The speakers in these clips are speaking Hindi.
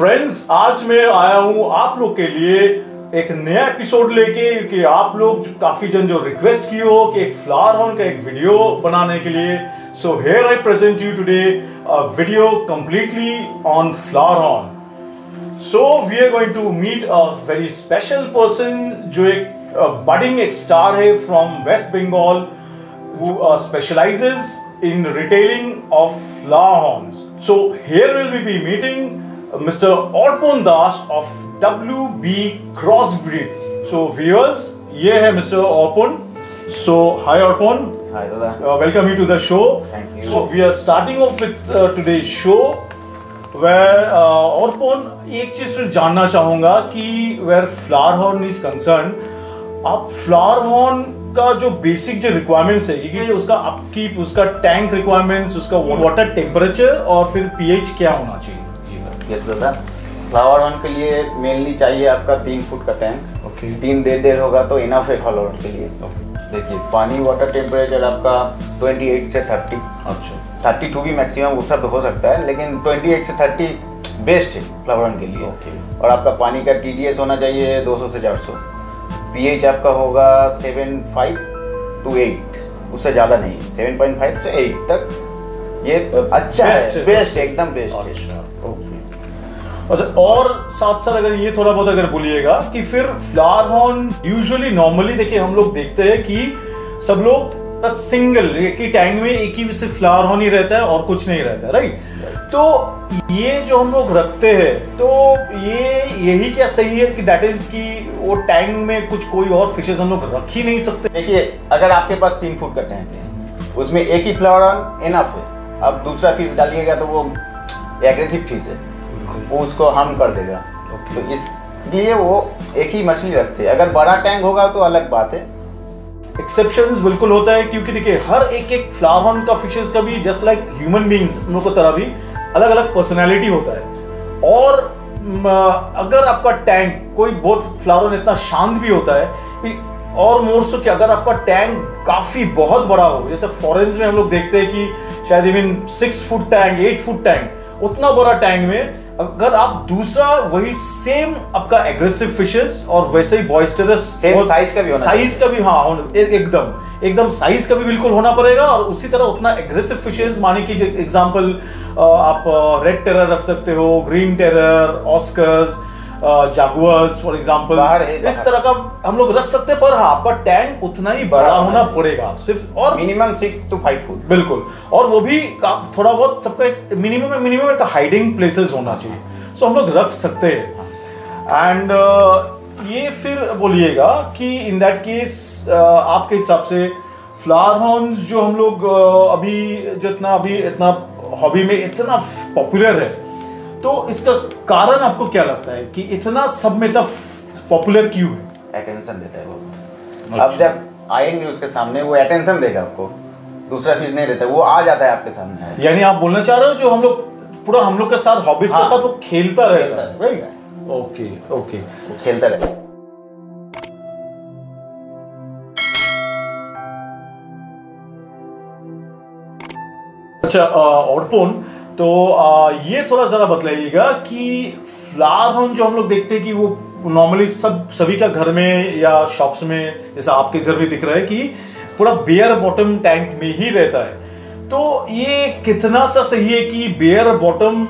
फ्रेंड्स आज मैं आया हूँ आप लोग के लिए एक नया एपिसोड लेके, कि आप लोग काफ़ी जन जो रिक्वेस्ट की हो कि एक फ्लावर हॉर्न का एक वीडियो बनाने के लिए so here I present you today video completely on flower horn so we are going to meet a very special person जो एक बडिंग एक स्टार है from west Bengal, who specializes in retailing of flower horns. So, here we'll be meeting uh, Mr. Orpon Das of WB Crossbreed. So viewers, ये है Mr. Orpon. So hi Orpon, हाय दादा uh, welcome you to the show. Thank you. So we are starting off with uh, today's show. where uh, Orpon एक चीज़ फिर जानना चाहूँगा कि where flower horn is concerned आप flower horn का जो बेसिक जो रिक्वायरमेंट्स है क्योंकि उसका अपकीप उसका टैंक रिक्वायरमेंट्स उसका वाटर टेम्परेचर और फिर पीएच क्या होना चाहिए यस दादा फ्लावर वन के लिए मेनली चाहिए आपका तीन फुट का टैंक ओके तीन देर देर होगा तो इनफ है फ्लावर के लिए। देखिए। पानी वाटर टेम्परेचर आपका 28 से 30 अच्छा। 32 भी मैक्सिमम उतना तो हो सकता है लेकिन 28 से 30 बेस्ट है फ्लावर वन के लिए। ओके और आपका पानी का टी होना चाहिए 200 से 400 पीएच आपका होगा 7.5 टू 8 उससे ज़्यादा नहीं 7.5 से 8 तक। ये अच्छा Best है बेस्ट एकदम बेस्ट है। अच्छा और साथ साथ अगर ये थोड़ा बहुत अगर बोलिएगा कि फिर फ्लावर हॉर्न यूजुअली नॉर्मली देखिए, हम लोग देखते हैं कि सब लोग सिंगल एक ही टैंक में एक ही सिर्फ़ फ्लावर हॉर्न ही रहता है और कुछ नहीं रहता है राइट तो ये जो हम लोग रखते हैं तो ये, यही क्या सही है कि दैट इज़ कि वो टैंक में कुछ कोई और फिशेस हम लोग रख ही नहीं सकते? देखिए, अगर आपके पास तीन फुट का टैंक है, उसमें एक ही फ्लावर हॉर्न इनफ है। अब दूसरा फ़ीस डालिएगा तो वो एग्रेसिव पीस है। वो उसको हार्म कर देगा। Okay. तो इसलिए वो एक ही मछली रखते हैं। अगर बड़ा टैंक होगा तो अलग बात है। एक्सेप्शन बिल्कुल होता है क्योंकि देखिए हर एक एक फ्लावर का फिशेस का भी जस्ट लाइक ह्यूमन बींग्स लोग तरह भी अलग अलग पर्सनैलिटी होता है। और अगर आपका टैंक कोई बहुत फ्लावर इतना शांत भी होता है और मोर सो कि अगर आपका टैंक काफ़ी बहुत बड़ा हो जैसे फॉरेंस में हम लोग देखते हैं कि शायद even six foot tank eight foot tank उतना बड़ा टैंक में अगर आप दूसरा वही सेम आपका एग्रेसिव फिशेस और वैसे ही बॉइस्टरस सेम साइज़ का भी होना साइज़ का भी हाँ एकदम एकदम साइज़ का भी बिल्कुल होना पड़ेगा और उसी तरह उतना एग्रेसिव फिशेस माने की एग्जांपल आप रेड टेरर रख सकते हो green terror oscars jaguars for है, इस तरह का हम लोग रख सकते हैं पर हाँ आपका टैंक उतना ही बड़ा बड़ा होना पड़ेगा। सिर्फ़ और minimum six two five foot बिल्कुल। और वो भी थोड़ा बहुत सबका एक मिनिमम मिनिमम एक हाइडिंग प्लेसेस होना चाहिए। सो हम लोग रख सकते हैं। एंड ये फिर बोलिएगा कि इन दैट केस आपके हिसाब से फ्लावर हॉर्न्स जो हम लोग अभी जितना अभी इतना हॉबी में इतना पॉपुलर है तो इसका कारण आपको क्या लगता है कि इतना सब में इतना पॉपुलर क्यों है? अटेंशन देता है बहुत। अच्छा। अब जब आएँगे उसके सामने वो अटेंशन देगा आपको। दूसरा पीस नहीं देता वो आ जाता है आपके सामने। यानी आप बोलना चाह रहे हो जो हम लोग पूरा हम लोग के साथ हॉबीज के हाँ। साथ वो खेलता रहता है राइट ओके ओके वो खेलता रहता है। अच्छा ऑर्पोन तो आ, ये थोड़ा जरा बतलाइएगा कि फ्लावर हॉर्न जो हम लोग देखते हैं कि वो नॉर्मली सब सभी का घर में या शॉप्स में जैसा आपके घर भी दिख रहा है कि पूरा बेयर बॉटम टैंक में ही रहता है। तो ये कितना सा सही है कि बेयर बॉटम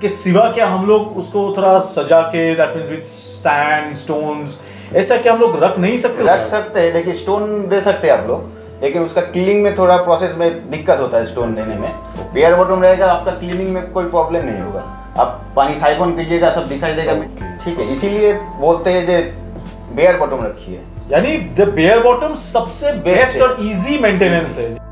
के सिवा क्या हम लोग उसको थोड़ा सजा के that means with sand stones ऐसा क्या हम लोग रख नहीं सकते? रख सकते हैं। देखिए स्टोन दे सकते हैं आप लोग। लेकिन उसका क्लीनिंग में थोड़ा प्रोसेस में दिक्कत होता है स्टोन देने में। पेयर बॉटम रहेगा आपका क्लीनिंग में कोई प्रॉब्लम नहीं होगा। आप पानी साइफोन कीजिएगा सब दिखाई देगा। ठीक है इसीलिए बोलते हैं जो बेयर बॉटम रखिए। यानी द बेयर बॉटम सबसे बेस्ट और इजी मेंटेनेंस है।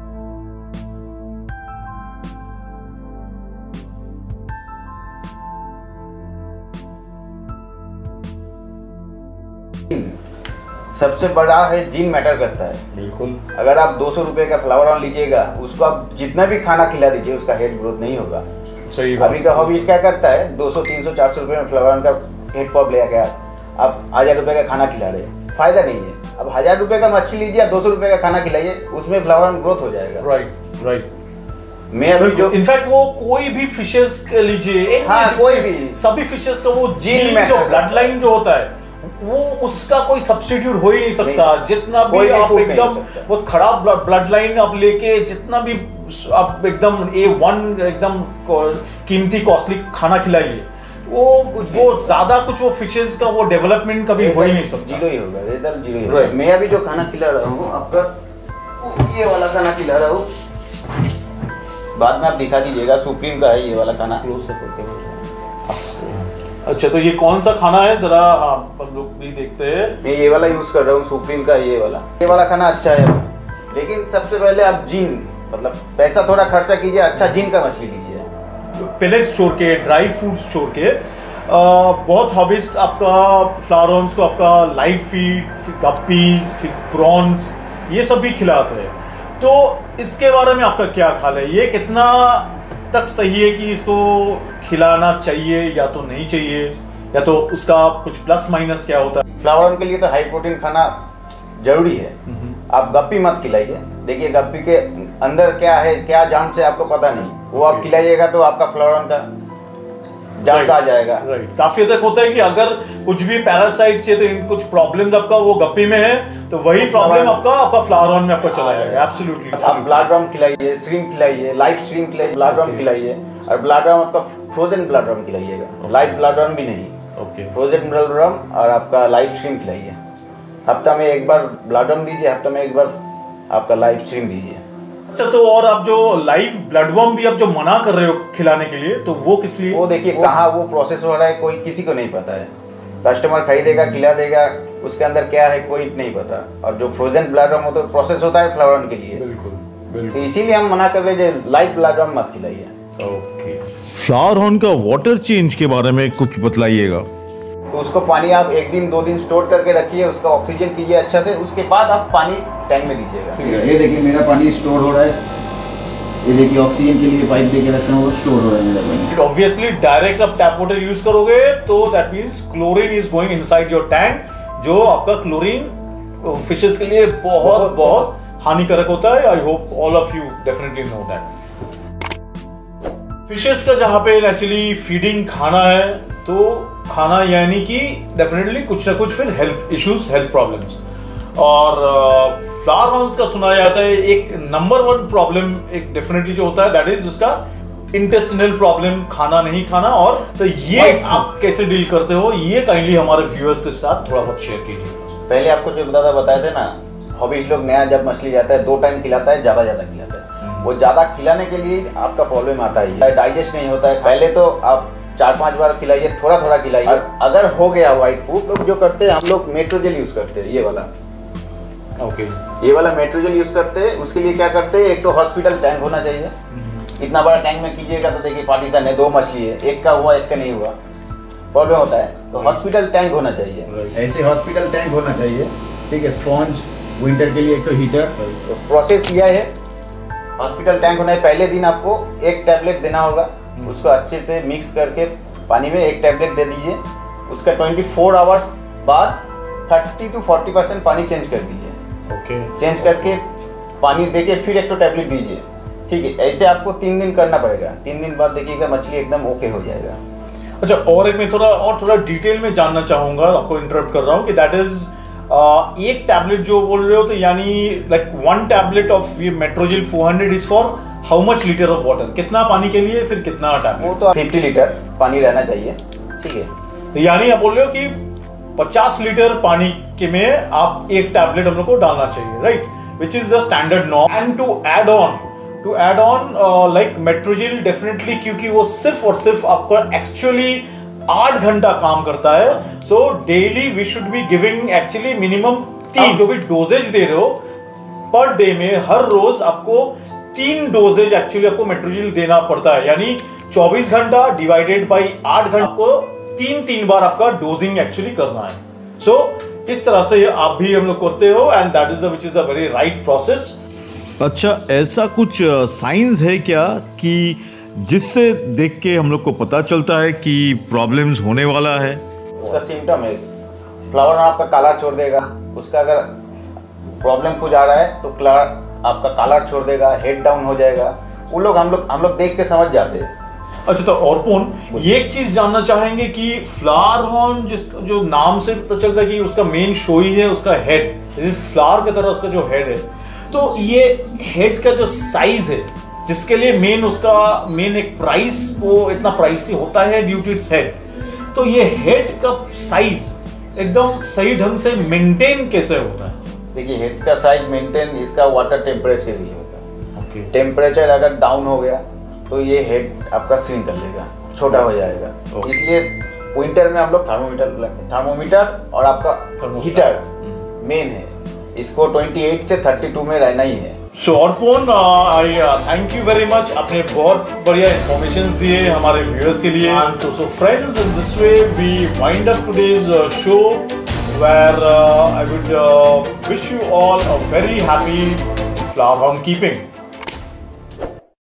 सबसे बड़ा है जीन मैटर करता है। बिल्कुल। अगर आप दो सौ रुपये का फ्लावर ऑन लीजिएगा उसको आप जितना भी खाना खिला दीजिए उसका हेड ग्रोथ नहीं होगा। सही अभी का हॉबी क्या करता है 200 300 400 रुपए में फ्लावर ऑन का हेड पॉप ले गया आप हज़ार रुपए का खाना खिला रहे हैं। फ़ायदा नहीं है। अब हज़ार रुपए का मच्छी लीजिए दो सौ रुपये का खाना खिलाइए उसमें फ्लावर ऑन ग्रोथ हो जाएगा। राइट राइट मैं अभी जो इनफैक्ट वो कोई भी फिशेस लीजिए हाँ, कोई भी। सभी फिशेस का वो जीन जो ब्लड लाइन जो होता है वो उसका कोई सब्स्टिट्यूट हो ही नहीं सकता। नहीं। जितना भी आप एकदम बहुत खराब ब्लड लाइन आप लेके जितना भी आप एकदम ए वन एकदम कीमती कॉस्टली खाना खिलाइए वो कुछ वो ज़्यादा कुछ वो फिशेस का वो डेवलपमेंट कभी हो ही नहीं सकता। ज़ीरो ही होगा रिज़ल्ट ज़ीरो ही होगा। मैं अभी जो खाना खिला रहा हूँ आपका ये वाला खाना खिला रहा हूँ। बाद में आप दिखा दीजिएगा सुप्रीम का है ये वाला खाना। अच्छा तो ये कौन सा खाना है? जरा आप हम लोग भी देखते हैं। मैं ये वाला यूज़ कर रहा हूँ सुप्रीम का ये वाला। ये वाला खाना अच्छा है। लेकिन सबसे पहले आप जिन मतलब पैसा थोड़ा खर्चा कीजिए अच्छा जिन का मछली लीजिए। पेलेट्स छोड़ के ड्राई फ्रूट्स छोड़ के बहुत हॉबिस्ट आपका फ्लावरॉन्स को आपका लाइव फ़ीड गप्पीज फिर प्रॉन्स ये सब भी खिलाते हैं। तो इसके बारे में आपका क्या ख्याल है? ये कितना तक सही है कि इसको खिलाना चाहिए या तो नहीं चाहिए या तो उसका कुछ प्लस माइनस क्या होता है? फ्लावर के लिए तो हाई प्रोटीन खाना ज़रूरी है। आप गप्पी मत खिलाइए। देखिए गप्पी के अंदर क्या है क्या जान से आपको पता नहीं। वो आप खिलाइएगा तो आपका फ्लावर का जान आ जाएगा। राइट काफ़ी तक होता है कि अगर कुछ भी पैरासाइट्स या तो कुछ प्रॉब्लम आपका वो गप्पी में है तो वही प्रॉब्लम आपका आपका फ्लावर में आपका चला जाएगा जाएगा। एब्सोल्युटली आप ब्लड ड्रम खिलाइए श्रिम खिलाइए लाइव श्रिम खिलाइए ब्लड ड्रम खिलाइए। और ब्लड ड्रम आपका फ्रोजन ब्लड ड्रम खिलाइएगा। लाइव ब्लड ड्रम भी नहीं। ओके फ्रोजन ब्लड ड्रम और आपका लाइव श्रिम खिलाइए। हफ़्ता में एक बार ब्लड ड्रम दीजिए हफ़्ता में एक बार आपका लाइव श्रिम दीजिए। अच्छा तो और आप जो लाइव ब्लड वर्म भी आप जो मना कर रहे हो खिलाने के लिए तो वो किस लिए? वो देखिए कहाँ वो प्रोसेस हो रहा है कोई किसी को नहीं पता है। कस्टमर खरीदेगा खिला देगा उसके अंदर क्या है कोई नहीं पता। और जो फ्रोजन ब्लड ड्रम होता है प्रोसेस होता है फ्लावर के लिए। बिल्कुल तो इसीलिए हम मना कर रहे हैं लाइव ब्लड ड्रम मत खिलाइए। ओके। फ्लावर हॉर्न का वाटर चेंज के बारे में कुछ बतलाइएगा। तो उसको पानी आप एक दिन दो दिन स्टोर करके रखिए उसका ऑक्सीजन कीजिए अच्छा से उसके बाद आप पानी टैंक में दीजिएगा। ये देखिए मेरा पानी स्टोर हो रहा है। ये देखिए ऑक्सीजन के लिए पाइप देके रखा हूँ स्टोर हो रहा है मेरा पानी। ऑब्वियसली डायरेक्ट आप टैप वाटर यूज़ करोगे तो that means chlorine is going inside your tank जो आपका क्लोरीन फिशेस के लिए बहुत बहुत- बहुत हानिकारक होता है। I hope all of you definitely know that fishes का जहाँ पे एक्चुअली फीडिंग खाना है तो खाना यानी कि डेफिनेटली कुछ ना कुछ फिर हेल्थ इश्यूज़ हेल्थ प्रॉब्लम्स और फ्लावर हॉर्न्स का सुना जाता है एक नंबर वन प्रॉब्लम एक डेफिनेटली जो होता है दैट इज़ उसका इंटेस्टिनल प्रॉब्लम खाना नहीं खाना और तो ये आप कैसे डील करते हो ये काइंडली हमारे व्यूअर्स के साथ थोड़ा बहुत शेयर कीजिए। पहले आपको जो दादा बताए थे ना हॉबीज लोग नया जब मछली जाता है दो टाइम खिलाता है ज़्यादा ज़्यादा खिलाता है। वो ज़्यादा खिलाने के लिए आपका प्रॉब्लम आता है डाइजेस्ट नहीं होता है। पहले तो आप चार पाँच बार खिलाइए थोड़ा थोड़ा खिलाइए। और अगर हो गया व्हाइट फ़ूड लोग जो करते हैं हम लोग मेट्रोजेल यूज़ करते हैं ये वाला। ओके ये वाला मेट्रोजेल यूज़ करते हैं उसके लिए क्या करते हैं एक तो हॉस्पिटल टैंक होना चाहिए। इतना बड़ा टैंक में कीजिएगा तो देखिए पार्टीशन है दो मछली है एक का हुआ एक का नहीं हुआ। प्रॉब्लम होता है तो हॉस्पिटल टैंक होना चाहिए। ऐसे हॉस्पिटल टैंक होना चाहिए ठीक है स्पॉन्ज विंटर के लिए एक तो हीटर तो प्रोसेस यह है हॉस्पिटल टैंक होना है पहले दिन आपको एक टैबलेट देना होगा। उसको अच्छे से मिक्स करके पानी में एक टैबलेट दे दीजिए। उसका 24 फोर आवर्स बाद 30 टू 40 परसेंट पानी चेंज कर दीजिए। Okay okay. चेंज करके पानी दे के फिर एक तो टैबलेट दीजिए। ठीक है ऐसे आपको तीन दिन करना पड़ेगा। तीन दिन बाद देखिएगा मछली एकदम ओके हो जाएगा। अच्छा और एक मैं थोड़ा और थोड़ा डिटेल में जानना चाहूँगा आपको इंटरप्ट कर रहा हूँ कि दैट इज़ एक टैबलेट जो बोल रहे हो तो यानी लाइक वन टैबलेट ऑफ़ ये Metrogyl 400 is for how much litre of water कितना पानी के लिए फिर कितना वो तो 50 लीटर पानी रहना चाहिए ठीक है? तो यानी आप बोल रहे हो कि 50 लीटर पानी के में आप एक टैबलेट हम लोग को डालना चाहिए right which is the standard norm and to add on to add on like Metrogyl definitely क्योंकि वो सिर्फ़ और सिर्फ़ आपको एक्चुअली आठ घंटा काम करता है so daily we should be giving actually minimum तीन जो भी डोजेज दे रहे हो पर डे में हर रोज आपको तीन डोजेज एक्चुअली आपको मेट्रोजिल देना पड़ता है। यानी 24 घंटा डिवाइडेड बाई आठ घंटा को तीन तीन बार आपका डोजिंग एक्चुअली करना है। सो so, इस तरह से आप भी हम लोग करते हो and that is which is a very right process अच्छा ऐसा कुछ साइंस है क्या कि जिससे देख के हम लोग को पता चलता है कि प्रॉब्लम्स होने वाला है? उसका सिम्टम है। फ्लावर आपका कलर छोड़ देगा। उसका अगर प्रॉब्लम कुछ आ रहा है तो कलर आपका कलर छोड़ देगा हेड डाउन हो जाएगा। वो लोग हम लोग हम लोग देख के समझ जाते हैं। अच्छा तो और ये एक चीज़ जानना चाहेंगे कि फ्लावर हॉर्न जिस जो नाम से पता चलता है कि उसका मेन शो ही है उसका हेड जैसे फ्लावर की तरह उसका जो हेड है। तो ये हेड का जो साइज़ है जिसके लिए मेन उसका मेन एक प्राइस वो इतना प्राइसी होता है ड्यू टू इट्स हेड तो ये हेड का साइज़ एकदम सही ढंग से मेंटेन कैसे होता है? देखिए हेड का साइज़ मेंटेन इसका वाटर टेम्परेचर के लिए होता है। ओके टेम्परेचर अगर डाउन हो गया तो ये हेड आपका स्विंग कर लेगा छोटा हो जाएगा। Okay. इसलिए विंटर में हम लोग थर्मोमीटर थर्मोमीटर और आपका हीटर मेन है। इसको 28 से 32 में रहना ही है। So Arpon I thank you very much आपने बहुत बढ़िया इंफॉर्मेशन दिए हमारे व्यूअर्स के लिए। तो so friends in this way we wind up today's show where uh, I would uh, wish you all a very happy flower home keeping.